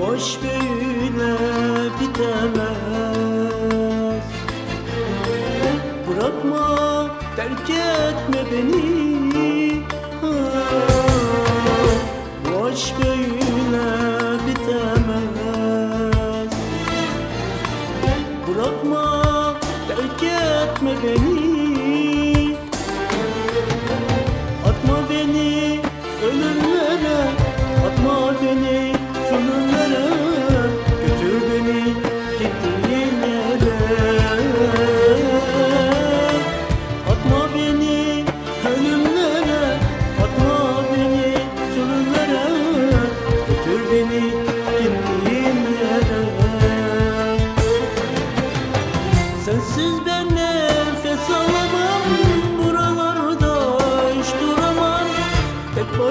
Boş böyle bitemez. Bırakma terk etme beni. Ha, böyle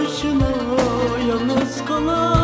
başına yalnız kalan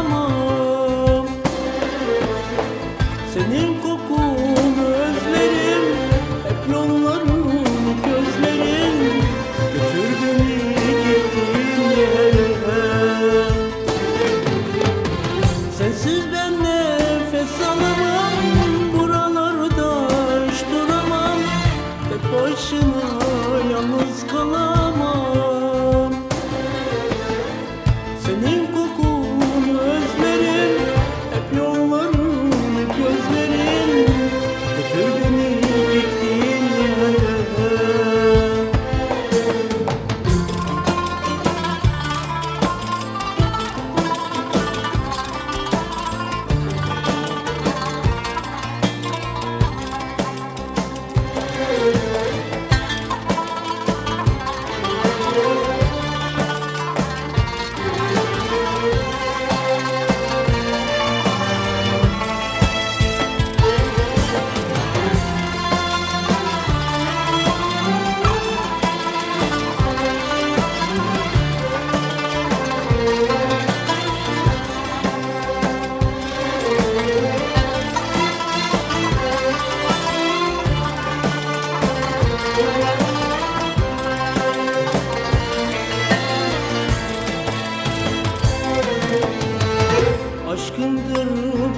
Aşkındır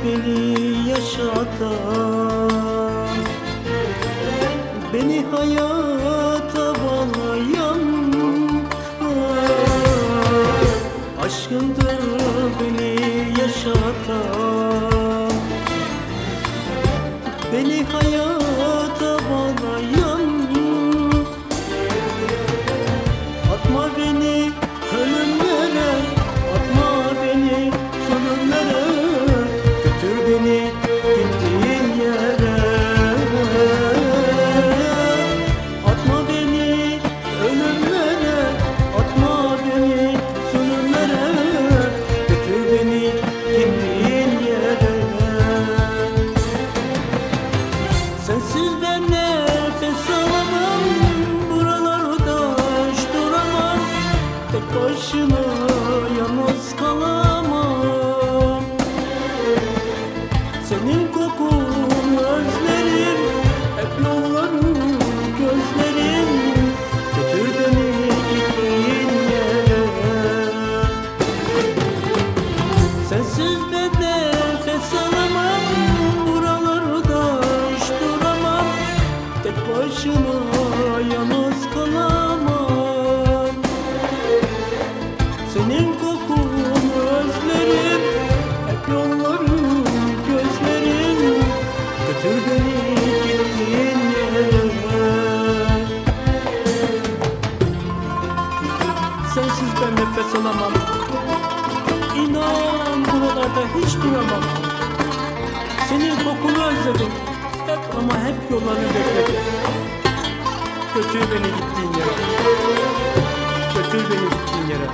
beni yaşatan Beni hayal Sensiz ben nefes alamam. Buralarda hiç duramam. Tek başıma ben nefes alamam. İnan buralarda hiç duramam. Senin kokunu özledim. Hep ama hep yollarını bekledim. Götür beni gittiğin yere. Götür beni gittiğin yere.